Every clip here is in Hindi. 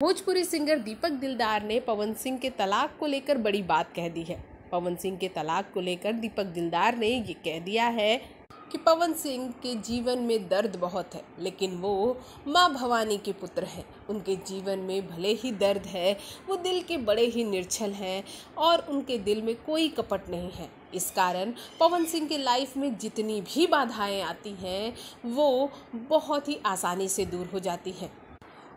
भोजपुरी सिंगर दीपक दिलदार ने पवन सिंह के तलाक को लेकर बड़ी बात कह दी है। पवन सिंह के तलाक को लेकर दीपक दिलदार ने ये कह दिया है कि पवन सिंह के जीवन में दर्द बहुत है, लेकिन वो माँ भवानी के पुत्र हैं। उनके जीवन में भले ही दर्द है, वो दिल के बड़े ही निर्छल हैं और उनके दिल में कोई कपट नहीं है। इस कारण पवन सिंह के लाइफ में जितनी भी बाधाएँ आती हैं, वो बहुत ही आसानी से दूर हो जाती हैं।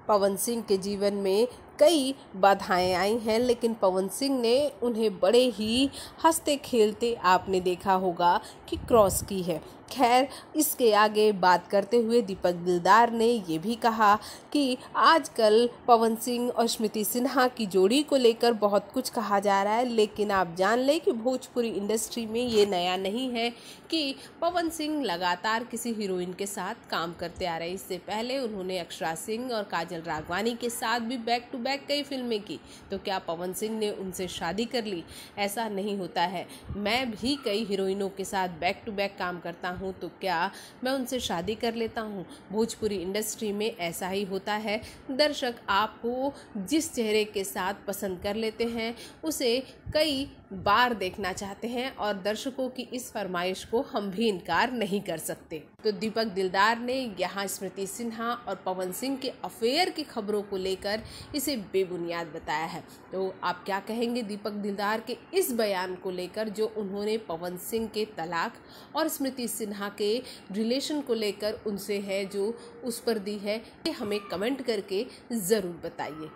पवन सिंह के जीवन में कई बाधाएँ आई हैं, लेकिन पवन सिंह ने उन्हें बड़े ही हँसते खेलते आपने देखा होगा कि क्रॉस की है। खैर, इसके आगे बात करते हुए दीपक दिलदार ने ये भी कहा कि आजकल पवन सिंह और स्मृति सिन्हा की जोड़ी को लेकर बहुत कुछ कहा जा रहा है, लेकिन आप जान लें कि भोजपुरी इंडस्ट्री में ये नया नहीं है कि पवन सिंह लगातार किसी हीरोइन के साथ काम करते आ रहे हैं। इससे पहले उन्होंने अक्षरा सिंह और काजल राघवानी के साथ भी बैक टू बैक कई फ़िल्में की। तो क्या पवन सिंह ने उनसे शादी कर ली? ऐसा नहीं होता है। मैं भी कई हीरोइनों के साथ बैक टू बैक काम करता हूँ तो क्या मैं उनसे शादी कर लेता हूँ? भोजपुरी इंडस्ट्री में ऐसा ही होता है। दर्शक आपको जिस चेहरे के साथ पसंद कर लेते हैं, उसे कई बार देखना चाहते हैं और दर्शकों की इस फरमाइश को हम भी इनकार नहीं कर सकते। तो दीपक दिलदार ने यहाँ स्मृति सिन्हा और पवन सिंह के अफेयर की खबरों को लेकर इसे बेबुनियाद बताया है। तो आप क्या कहेंगे दीपक दिलदार के इस बयान को लेकर, जो उन्होंने पवन सिंह के तलाक और स्मृति सिन्हा के रिलेशन को लेकर उनसे है, जो उस पर दी है, ये हमें कमेंट करके ज़रूर बताइए।